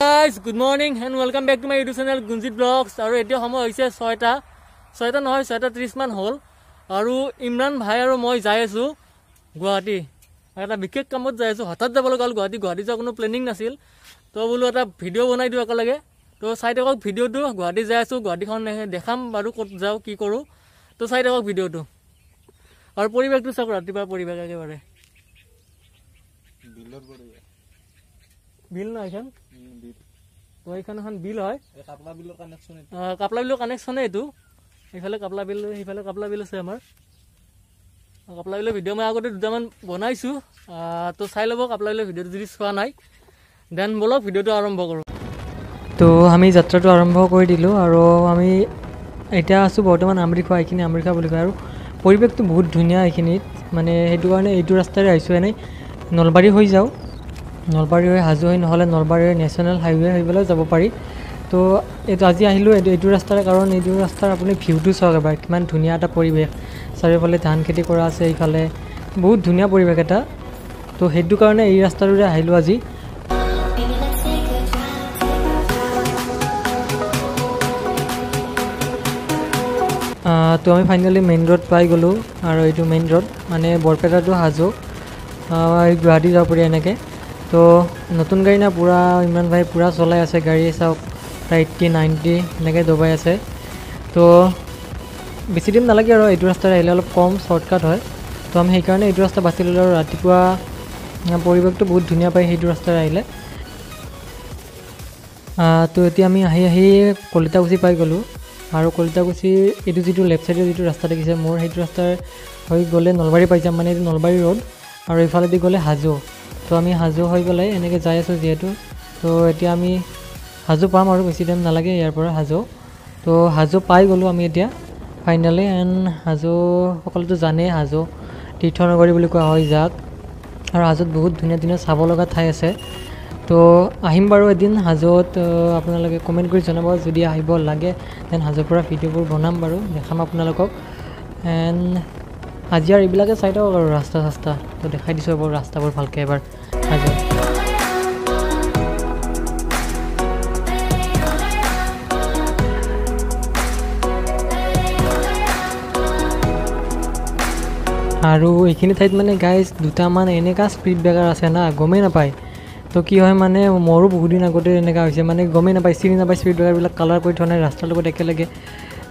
Guys good morning and welcome back to my YouTube channel Gunjit vlogs আৰু এতিয়া সময় হৈছে ছয়টা। ছয়টা নহয় ছয়টা ত্ৰিছমান হ'ল। আৰু ইমৰান ভাই আৰু মই যাই আছোঁ গুৱাহাটী। এটা বিশেষ কামত যাই আছোঁ। হঠাৎ যাব লগা হ'ল গুৱাহাটী। গুৱাহাটী যোৱা কোনো প্লেনিং নাছিল। তো বোলো এটা ভিডিঅ' বনাই দিওঁ একেলগে। তো চাই থাকক ভিডিঅ'টো। গুৱাহাটী যাই আছোঁ গুৱাহাটীখন দেখাম বাৰু ক'ত যাওঁ কি কৰোঁ। তো চাই থাকক ভিডিঅ'টো। আৰু পৰিৱেশটো চাওক ৰাতিপুৱা পৰিৱেশ একেবাৰে। বিল ন এইখন বিল তো এইখন এখন বিল হয়। কাপলা বিলৰ কানেকশ্যন এইটো। কাপলা বিলৰ কানেকশ্যনে এইটো। এইফালে কাপলা বিল সেইফালে কাপলা বিল আছে আমাৰ। কাপলা বিলৰ ভিডিঅ' মই আগতে দুটামান বনাইছোঁ। তো চাই ল'ব কাপলা বিলৰ ভিডিঅ'টো যদি চোৱা নাই। দেন ব'লক ভিডিঅ'টো আৰম্ভ কৰোঁ। তো আমি যাত্ৰাটো আৰম্ভ কৰি দিলোঁ আৰু আমি এতিয়া আছোঁ বৰ্তমান আমৰিখোৱা এইখিনি আমৰিখোৱা বুলি কয়। আৰু পৰিৱেশটো বহুত ধুনীয়া এইখিনিত। মানে সেইটো কাৰণে এইটো ৰাস্তাৰে আহিছোঁ এনেই নলবাৰী হৈ যাওঁ। নলবাৰী হৈ হাজো হৈ নহ'লে নলবাৰীৰ নেশ্যনেল হাইৱে হৈ পেলাই যাব পাৰি। তো এইটো আজি আহিলোঁ এইটো এইটো ৰাস্তাৰে কাৰণ এইটো ৰাস্তাৰ আপুনি ভিউটো চাওক এবাৰ কিমান ধুনীয়া এটা পৰিৱেশ। চাৰিওফালে ধান খেতি কৰা আছে এইফালে বহুত ধুনীয়া পৰিৱেশ এটা। তো সেইটো কাৰণে এই ৰাস্তাটোৰে আহিলোঁ আজি। তো আমি ফাইনেলি মেইন ৰোড পাই গ'লোঁ আৰু এইটো মেইন ৰোড মানে বৰপেটা টু হাজো গুৱাহাটী যাব পাৰি এনেকৈ। তো নতুন গাড়ী না পূৰা ইমৰান ভাই পূৰা চলাই আছে গাড়ী চাওক প্ৰায় এইট্টি নাইণ্টি এনেকৈ দবাই আছে। তো বেছি দিন নালাগে আৰু এইটো ৰাস্তাৰে আহিলে অলপ কম শ্বৰ্টকাট হয়। তো আমি সেইকাৰণে এইটো ৰাস্তা বাছি ল'লোঁ আৰু ৰাতিপুৱা পৰিৱেশটো বহুত ধুনীয়া পায় সেইটো ৰাস্তাৰে আহিলে। আহ, তো এতিয়া আমি আহি আহি কলিতাকুচি পাই গ'লোঁ। আৰু কলিতাকুচিৰ এইটো যিটো লেফ্ট ছাইডে যিটো ৰাস্তা দেখিছে মোৰ সেইটো ৰাস্তাৰ হৈ গ'লে নলবাৰী পাই যাম মানে এইটো নলবাৰী ৰোড আৰু এইফালেদি গ'লে হাজো। তো আমি হাজো হৈ পেলাই এনেকৈ যাই আছোঁ যিহেতু। তো এতিয়া আমি হাজো পাম আৰু বেছি টাইম নালাগে ইয়াৰ পৰা হাজো। তো হাজো পাই গ'লোঁ আমি এতিয়া। ফাইনেলি এণ্ড হাজো সকলোতো জানেই হাজো। তীৰ্থনগৰী বুলি কোৱা হয় যাক। আৰু হাজোত বহুত ধুনীয়া ধুনীয়া চাব লগা ঠাই আছে। তো আহিম বাৰু এদিন হাজোত আপোনালোকে কমেণ্ট কৰি জনাব। যদি আহিব লাগে দেন হাজোৰ পৰা ভিডিঅ'বোৰ বনাম বাৰু। দেখাম আপোনালোকক। এণ্ড আজি আৰু এইবিলাকে চাই থাকক আৰু ৰাস্তা চাস্তা। তো দেখাই দিছোঁ বাৰু ৰাস্তাবোৰ ভালকৈ এবাৰ। হাজোত আৰু এইখিনি ঠাইত মানে গাইজ দুটামান এনেকুৱা স্পীড ব্ৰেকাৰ আছে না গমেই নাপায়। তো কি হয় মানে মোৰো বহুত দিন আগতে এনেকুৱা হৈছে মানে গমেই নাপায় চিনি নাপায় স্পীড ব্ৰেকাৰবিলাক কালাৰ কৰি থোৱা নাই ৰাস্তাৰ লগত একেলগে।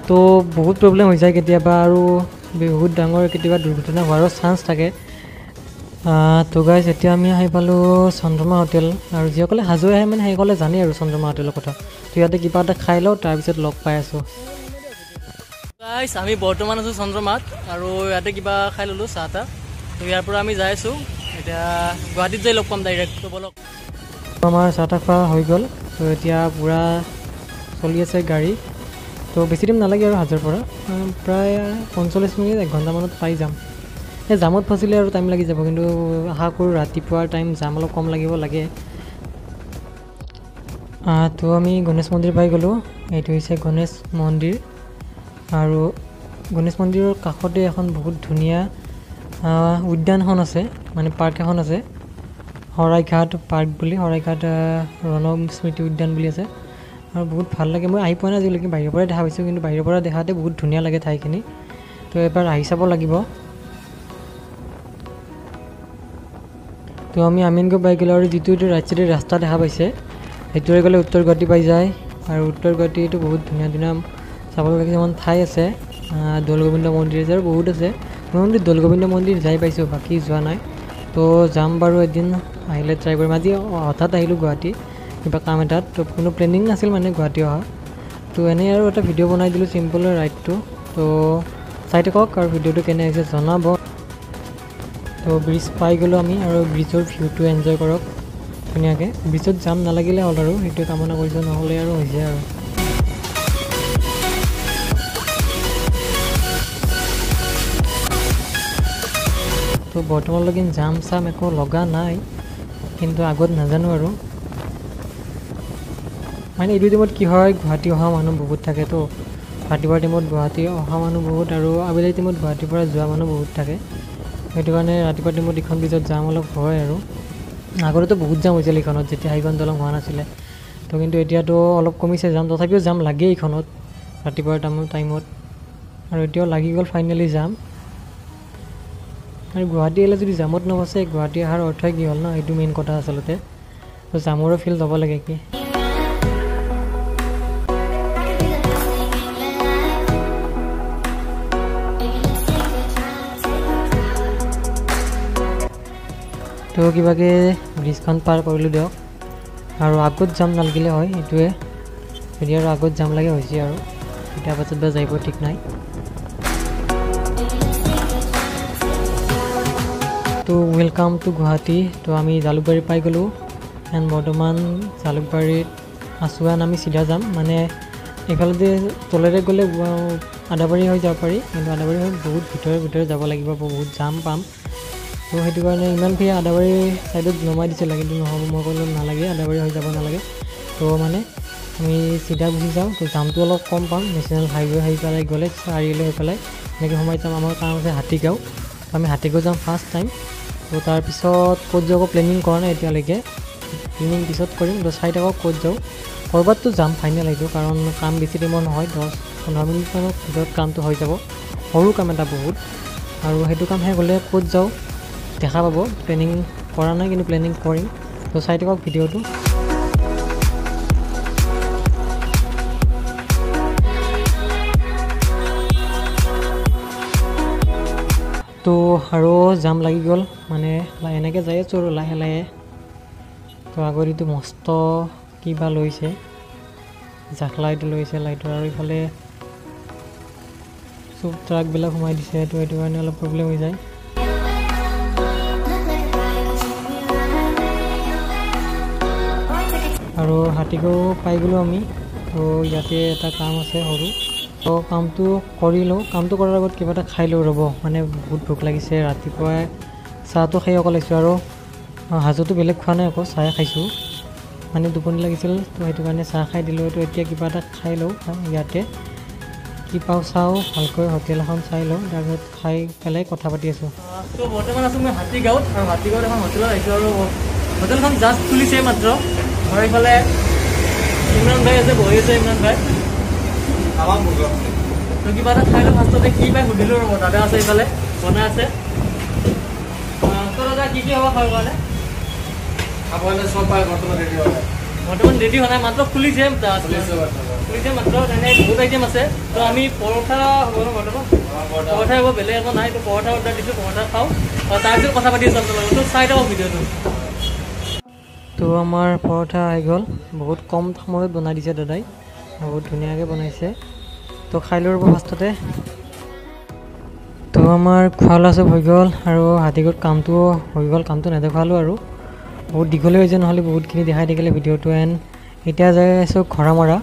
তো বহুত প্ৰব্লেম হৈ যায় কেতিয়াবা আৰু বহুত ডাঙৰ কেতিয়াবা দুৰ্ঘটনা হোৱাৰো চান্স থাকে। তো গাইজ এতিয়া আমি আহি পালোঁ চন্দ্ৰমা হোটেল আৰু যিসকলে হাজো আহে মানে সেইসকলে জানেই আৰু চন্দ্ৰমা হোটেলৰ কথা। তো ইয়াতে কিবা এটা খাই লওঁ তাৰপিছত লগ পাই আছোঁ। গাইছ আমি বৰ্তমান আছোঁ চন্দ্ৰমাত আৰু ইয়াতে কিবা খাই ল'লোঁ চাহ তাহ। তো ইয়াৰ পৰা আমি যাই আছোঁ। এতিয়া গুৱাহাটীত যাই লগ পাম ডাইৰেক্ট তো বলক। আমাৰ চাহ তাহ খোৱা হৈ গ'ল। তো এতিয়া পূৰা চলি আছে গাড়ী। তো বেছি দিন নালাগে আৰু হাজোৰ পৰা। প্ৰায় পঞ্চল্লিছ মিনিট এক ঘণ্টামানত পাই যাম। এই জামত ফচিলে আৰু টাইম লাগি যাব কিন্তু আশা কৰোঁ ৰাতিপুৱাৰ টাইম জাম অলপ কম লাগিব লাগে। তো আমি গণেশ মন্দিৰ পাই গ'লোঁ। এইটো হৈছে গণেশ মন্দিৰ। আৰু গণেশ মন্দিৰৰ কাষতে এখন বহুত ধুনীয়া আহ, উদ্যান এখন আছে মানে পাৰ্ক এখন আছে। শৰাইঘাট পাৰ্ক বুলি শৰাইঘাট ৰণম স্মৃতি উদ্যান বুলি আছে। আৰু বহুত ভাল লাগে। মই আহি পোৱা নাই আজিলৈকে বাহিৰৰ পৰাই দেখা পাইছোঁ কিন্তু বাহিৰৰ পৰা দেখাতে বহুত ধুনীয়া লাগে ঠাইখিনি। তো এবাৰ আহি চাব লাগিব। তো আমি আমিনগাঁও পাই গ'লোঁ আৰু যিটো এইটো ৰাইট চাইডে ৰাস্তা দেখা পাইছে সেইটোৰে গ'লে উত্তৰ গুৱাহাটী পাই যায়। আৰু উত্তৰ গুৱাহাটীতো বহুত ধুনীয়া ধুনীয়া চাবলগীয়া কিছুমান ঠাই আছে দৌল গোবিন্দ মন্দিৰ আছে বহুত আছে। মই মানে দৌল গোবিন্দ মন্দিৰ যাই পাইছোঁ বাকী যোৱা নাই। তো যাম বাৰু এদিন আহিলে ট্ৰাই কৰিম। আজি হঠাৎ আহিলোঁ গুৱাহাটী। কিবা কাম এটাত তো কোনো প্লেনিং নাছিল মানে গুৱাহাটী অহা। তো এনেই আৰু এটা ভিডিঅ' বনাই দিলোঁ চিম্পল ৰাইডটো তো চাই থাকক আৰু ভিডিঅ'টো কেনে হৈছে জনাব। তো ব্ৰিজ পাই গ'লোঁ আমি আৰু ব্ৰিজৰ ভিউটো এনজয় কৰক ধুনীয়াকৈ। ব্ৰিজত যাম নালাগিলে হ'ল আৰু সেইটোৱে কামনা কৰিছোঁ নহ'লে আৰু হৈ যায় আৰু। তো বৰ্তমানলৈকে জাম চাম একো লগা নাই কিন্তু আগত নাজানো আৰু। মানে এইটো টাইমত কি হয় গুৱাহাটী অহা মানুহ বহুত থাকেতো ৰাতিপুৱাৰ টাইমত গুৱাহাটী অহা মানুহ বহুত আৰু আবেলি টাইমত গুৱাহাটীৰ পৰা যোৱা মানুহ বহুত থাকে। সেইটো কাৰণে ৰাতিপুৱা টাইমত ইখন ব্ৰিজত জাম অলপ হয় আৰু। আগতেতো বহুত জাম হৈছিল এইখনত যেতিয়া সেইখন দলং হোৱা নাছিলে। তো কিন্তু এতিয়াতো অলপ কমিছে যাম তথাপিও যাম লাগে এইখনত ৰাতিপুৱাৰ টাইম টাইমত। আৰু এতিয়াও লাগি গ'ল ফাইনেলি যাম। আৰু গুৱাহাটী আহিলে যদি জামত নফচে গুৱাহাটী অহাৰ অৰ্থই কি হ'ল ন এইটো মেইন কথা আচলতে। তো জামৰো ফিল ল'ব লাগে কি? তো কিবাকে ব্ৰিজখন পাৰ কৰিলোঁ দিয়ক। আৰু আগত যাম নালাগিলে হয় এইটোৱে। যদি আৰু আগত যাম লাগে হৈছে আৰু। কেতিয়া পাছত বা যাইব ঠিক নাই। তো ৱেলকাম টু গুৱাহাটী। তো আমি জালুকবাৰী পাই গ'লোঁ। এণ্ড বৰ্তমান জালুকবাৰীত আছোঁ এণ্ড আমি চিধা যাম। মানে এইফালেদি তলেৰে গ'লে আদাবাৰী হৈ যাব পাৰি। কিন্তু আদাবাৰী হৈ বহুত ভিতৰে ভিতৰে যাব লাগিব বহুত জাম পাম। তো সেইটো কাৰণে ইমান আদাবাৰী ছাইডত নমাই দিছিলে কিন্তু নহ'ব মই ক'লোঁ নালাগে আদাবাৰী হৈ যাব নালাগে। তো মানে আমি চিধা গুচি যাওঁ তো জামটো অলপ কম পাম নেশ্যনেল হাইৱে হৈ পেলাই গ'লে চাৰিআলি হৈ পেলাই এনেকৈ সোমাই যাম। আমাৰ কাম আছে হাতীগাঁও আমি হাতীগাঁও যাম ফাৰ্ষ্ট টাইম তো তাৰপিছত ক'ত যাব প্লেনিং কৰা নাই এতিয়ালৈকে। প্লেনিং পিছত কৰিম তো চাই থাকক ক'ত যাওঁ। ক'ৰবাততো যাম ফাইনেল এইটো কাৰণ কাম বেছি টাইমৰ নহয় দহ পোন্ধৰ মিনিটমানৰ ভিতৰত কামটো হৈ যাব। সৰু কাম এটা বহুত আৰু সেইটো কাম শেষ হ'লে ক'ত যাওঁ। দেখা পাব। প্লেনিং কৰা নাই কিন্তু প্লেনিং কৰিম। তো চাই থাকক ভিডিঅ'টো। তো আৰু জাম লাগি গ'ল। মানে এনেকৈ যাই আছোঁ আৰু লাহে লাহে। তো আগত এইটো মস্ত কিবা লৈছে। জাক লাইট লৈছে লাইটৰ আৰু ইফালে চব ট্ৰাকবিলাক সোমাই দিছে। তো সেইটো কাৰণে অলপ প্ৰব্লেম হৈ যায়। আৰু হাতীগাঁও পাই গ'লোঁ আমি। তো ইয়াতে এটা কাম আছে সৰু। তো কামটো কৰি লওঁ কামটো কৰাৰ আগত কিবা এটা খাই লওঁ ৰ'ব। মানে বহুত ভোক লাগিছে। ৰাতিপুৱাই চাহটো খাই অকল আহিছোঁ আৰু সাজুটো বেলেগ খোৱা নাই আকৌ চাহে খাইছোঁ। মানে টোপনি লাগিছিল তো সেইটো কাৰণে চাহ খাই দিলোঁ। তো এতিয়া কিবা এটা খাই লওঁ ইয়াতে। কি পাওঁ চাওঁ ভালকৈ হোটেল এখন চাই লওঁ। তাৰপিছত খাই পেলাই কথা পাতি আছোঁ। বৰ্তমান আছোঁ মই হাতীগাঁৱত। আৰু হাতীগাঁৱত এখন হোটেলত আহিছোঁ আৰু হোটেলখন জাষ্ট খুলিছে মাত্ৰ। আৰু এইফালে ইমৰান ভাই আছে বহি আছে ইমৰান ভাই তো কিবা এটা খাই লওঁ ফাৰ্ষ্টতে কি পাই সুধিলোঁ ৰ'ব দাদা আছে এইফালে বনাই আছে। তো দাদা কি কি হ'ব খাবৰ কাৰণে? বৰ্তমান ৰেডি হোৱা নাই। মাত্ৰ খুলিছে। খুলিছে মাত্ৰ তেনে বহুত আইটেম আছে। তো আমি পৰঠা হ'ব ন বৰ্তমান? পৰঠা। হ'ব বেলেগ একো নাই তো পৰঠা অৰ্ডাৰ দিছোঁ পৰঠা খাওঁ। তাৰপিছত কথা পাতি আছোঁ তো চাই থাকক ভিডিঅ'টো। তো আমাৰ পৰঠা আহি গ'ল। বহুত কম সময়ত বনাই দিছে দাদাই। বহুত ধুনীয়াকৈ বনাইছে। তো খাই লৈ ৰ'ব ফাৰ্ষ্টতে তো আমাৰ খোৱা লোৱা চব হৈ গ'ল আৰু হাতীগত কামটো হৈ গ'ল। কামটো নেদেখুৱালোঁ আৰু। বহুত দীঘলীয়া হৈছে নহ'লে বহুতখিনি দেখাই থাকিলে ভিডিঅ'টো এণ্ড এতিয়া যাই আছোঁ ঘৰামৰা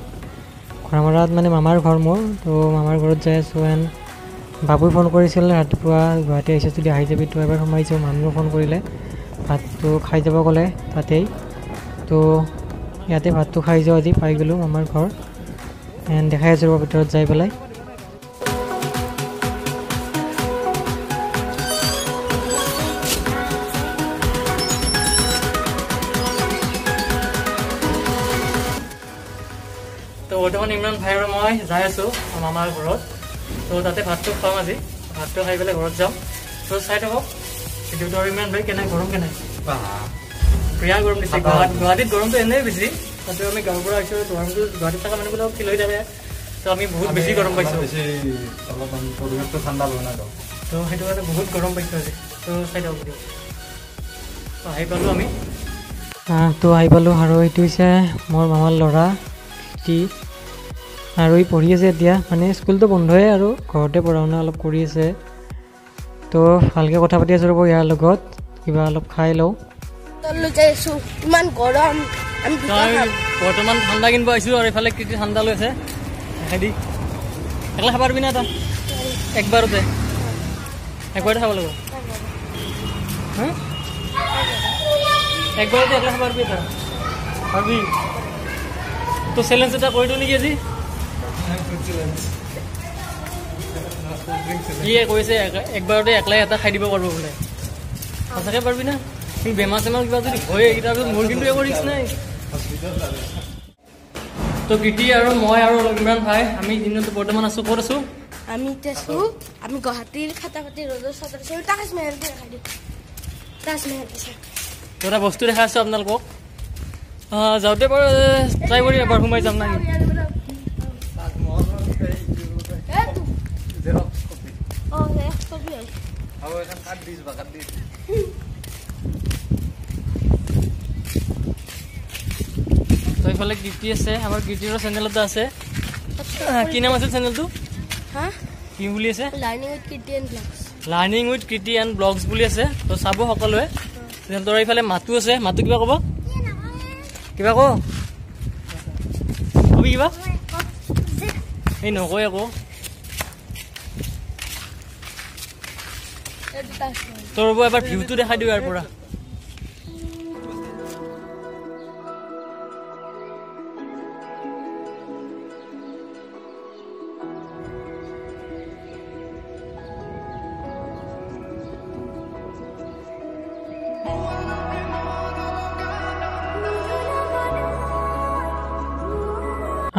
ঘৰামৰাত মানে মামাৰ ঘৰ মোৰ। তো মামাৰ ঘৰত যাই আছোঁ এণ্ড বাবুই ফোন কৰিছিল ৰাতিপুৱা গুৱাহাটী আহিছে যদি আহি যাবি। তো এবাৰ সোমাইছোঁ। মামীও ফোন কৰিলে। ভাতটো খাই যাব ক'লে তাতেই। তো ইয়াতে ভাতটো খাই যাওঁ আজি পাই গ'লোঁ মামাৰ ঘৰ। এণ্ড দেখাই আছোঁ ৰ'ব ভিতৰত যাই পেলাই। বৰ্তমান ইমৰান ভাই আৰু মই যাই আছোঁ মামাৰ ঘৰত। তো তাতে ভাতটো খাম আজি। ভাতটো খাই পেলাই ঘৰত যাম। তো চাই থাকক। আৰু ইমৰান ভাই কেনে গৰম কেনে বেয়া গৰম দিছে গুৱাহাটী গুৱাহাটীত গৰমটো এনেই বেছি তাতে আমি গাঁৱৰ পৰা আহিছোঁ গৰমটো গুৱাহাটীত থকা মানুহবিলাক ফিল হৈ থাকে তো আমি বহুত বেছি গৰম পাইছোঁ অলপমান পৰিৱেশটো ঠাণ্ডা তো সেইটো কাৰণে বহুত গৰম পাইছোঁ আজি তো চাই থাকক আহি পালোঁ আমি তো আহি পালোঁ আৰু এইটো হৈছে মোৰ মামাৰ ল'ৰা সি আৰু ই পঢ়ি আছে এতিয়া মানে স্কুলটো বন্ধই আৰু ঘৰতে পঢ়া শুনা অলপ কৰি আছে তো ভালকৈ কথা পাতি আছোঁ ৰ'ব ইয়াৰ লগত। কিবা অলপ খাই লওঁ। ইমান গৰম। বৰ্তমান ঠাণ্ডা কিনিব আহিছোঁ আৰু এইফালে কি ঠাণ্ডা লৈ আছে। হেৰি একলা খাব পাৰিবি না তই? একবাৰতে। একবাৰতে খাব লাগিব? একবাৰতে একলা খাব পাৰিবি তই পাৰিবি। তো চেলেঞ্জ এটা কৰি দিওঁ নেকি আজি? কৈছে এক- একবাৰতে একলাই এটা খাই দিব পাৰিব বোলে। সঁচাকৈ পাৰিবি না? কিন্তু বেমাৰ চেমাৰ কিবা যদি হয় তাৰপিছত মোৰ কিন্তু একো ৰিক্স নাই। তো গীতি আৰু মই আৰু ইমৰান ভাই আমি দিনতো বৰ্তমান আছোঁ ক'ত আছোঁ? আমি এতিয়া আছো আমি গুৱাহাটীৰ ফাটাফাটি ৰ'দৰ ওচৰত আছো তাজমহল দেখাই দিওঁ তাজমহল আছে তো এটা বস্তু দেখাই আছোঁ আপোনালোকক। যাওঁতে বাৰু ট্ৰাই কৰি এবাৰ সোমাই যাম নাই জেৰক্স কপি অঁ ছবি হয় আৰু এখন কাট দিছ বা কাট দিছ তো এইফালে কীৰ্তি আছে আমাৰ কীৰ্তিৰো চেনেল এটা আছে কি নাম আছে চেনেলটো হা কি বুলি আছে learning with Kriti and vlogs learning with Kriti and vlogs বুলি আছে তো চাব সকলোৱে। চেনেলটোৰ এইফালে মাতো আছে মাতো কিবা ক'ব? কিবা ক? কবি কিবা? এই নকয় আকৌ। তোৰ ৰ'ব এবাৰ ভিউটো দেখাই দিওঁ ইয়াৰ পৰা।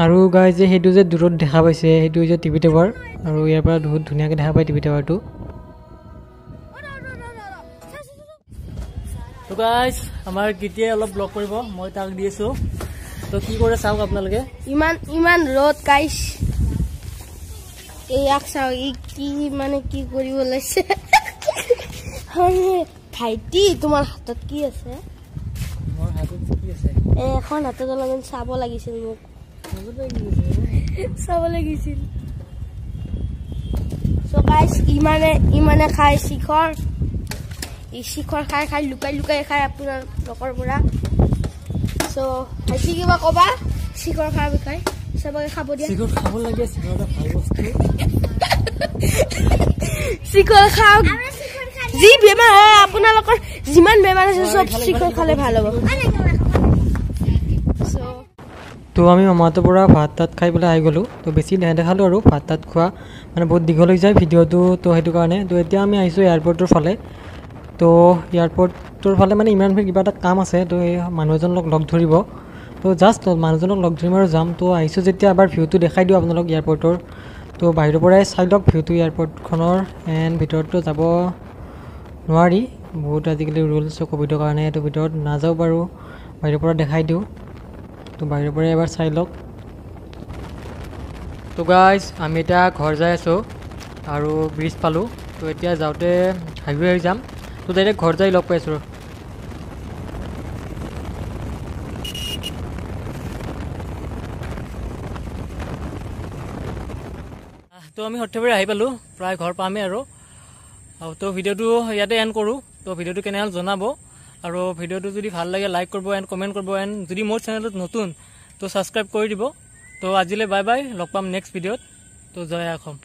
আৰু গাই যে সেইটো যে দূৰত দেখা পাইছে সেইটো হৈছে টিভি টাৱাৰ আৰু ইয়াৰ পৰা বহুত ধুনীয়াকৈ দেখা পায় টিভি টাৱাৰটো তো গাইজ আমাৰ গীতিয়ে অলপ ব্লগ কৰিব মই তাক দি আছোঁ। তো কি কৰে চাওক আপোনালোকে। ইমান ইমান ৰ'দ গাইছ ইয়াক চাওক ই কি মানে কি কৰিব আৰে, ভাইটি তোমাৰ হাতত কি আছে? মোৰ হাতত কি আছে? এ এখন হাতত অলপমান চাব লাগিছিল মোক। চাব লাগিছিল। চ' গাইছ ইমানে ইমানে খাই শিখৰ। শিখৰ খাই খাই লুকাই লুকাই খাই আপোনাৰ লগৰ পৰা চ' ভাইটি কিবা? ক'বা শিখৰ খোৱাৰ বিষয়ে চবকে খাব দিয়া। খাব লাগে চিগৰ এটা ভাল বস্তু। শিখৰ খাওক। যি বেমাৰ হয় আপোনালোকৰ যিমান বেমাৰ আছে চব শিখৰ খালে ভাল হ'ব। তো আমি মামাহঁতৰ পৰা ভাত তাত খাই পেলাই আহি গ'লোঁ। তো বেছি নেদেখালোঁ আৰু ভাত তাত খোৱা মানে বহুত দীঘল হৈ যায় ভিডিঅ'টো তো সেইটো কাৰণে। তো এতিয়া আমি আহিছোঁ এয়াৰপৰ্টৰ ফালে। তো এয়াৰপৰ্টৰ ফালে মানে ইমানখিনি কিবা এটা কাম আছে তো এই মানুহ এজনক লগ ধৰিব। তো জাষ্ট মানুহজনক লগ ধৰিম আৰু যাম। তো আহিছোঁ যেতিয়া এবাৰ ভিউটো দেখাই দিওঁ আপোনালোক এয়াৰপৰ্টৰ। তো বাহিৰৰ পৰাই চাই লওক ভিউটো এয়াৰপৰ্টখনৰ। এণ্ড ভিতৰততো যাব নোৱাৰি। বহুত আজিকালি ৰুলছ ক'ভিডৰ কাৰণে এইটো ভিতৰত। নাযাওঁ বাৰু। বাহিৰৰ পৰা দেখাই দিওঁ। তো বাহিৰৰ পৰাই এবাৰ চাই লওক। তো গাইজ আমি এতিয়া ঘৰ যাই আছোঁ আৰু ব্ৰিজ পালোঁ। তো এতিয়া যাওঁতে হাইৱে হৈ যাম। তো ডাইৰেক্ট ঘৰ যাই লগ পাই আছোঁ তো আমি সৰ্থেবাৰী আহি পালোঁ। প্ৰায় ঘৰ পামেই আৰু। আৰু তো ভিডিঅ'টো ইয়াতে এণ্ড কৰোঁ। তো ভিডিঅ'টো কেনে হ'ল জনাব। আৰু ভিডিঅ'টো যদি ভাল লাগে লাইক কৰিব এণ্ড কমেণ্ট কৰিব এণ্ড যদি মোৰ চেনেলটোত নতুন তো ছাবস্ক্ৰাইব কৰি দিব। তো আজিলৈ বাই বাই লগ পাম নেক্সট ভিডিঅ'ত তো জয় অসম